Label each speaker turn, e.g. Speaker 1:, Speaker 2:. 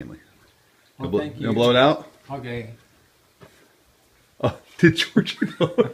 Speaker 1: Well,
Speaker 2: You bl- you gonna blow it out?
Speaker 1: Okay.
Speaker 2: Oh, did Georgia know?